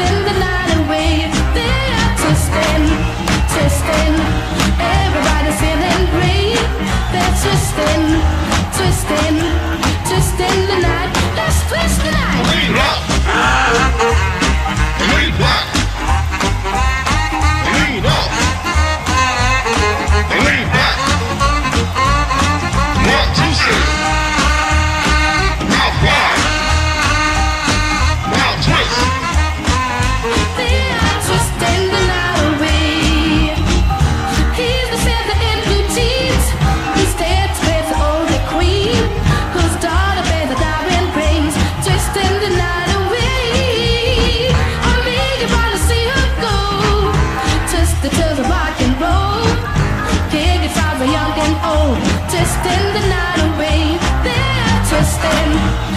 twisting twisting the night away. They're twisting,